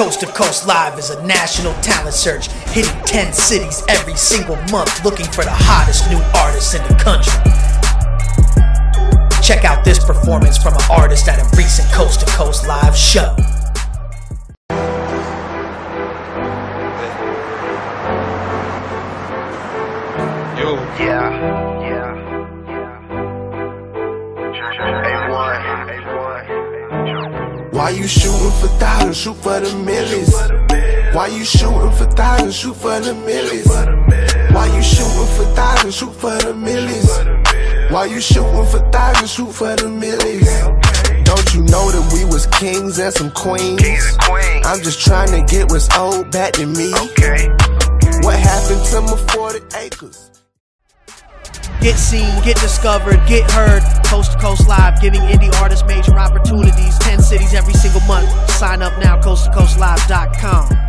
Coast to Coast Live is a national talent search, hitting 10 cities every single month, looking for the hottest new artists in the country. Check out this performance from an artist at a recent Coast to Coast Live show. Yo. Yeah, yeah, yeah. A1, Why you shooting for thousands, shoot for the millions? Why you shooting for thousands, shoot for the millions? Why you shooting for thousands, shoot for the millions? Why you shooting for thousands, shoot for the millions? Don't you know that we was kings and some queens? Kings and queens. I'm just trying to get what's owed back to me. Okay. What happened to my 40 acres? Get seen, get discovered, get heard. Coast to Coast Live, giving indie artists major month. Sign up now, coasttocoastlive.com.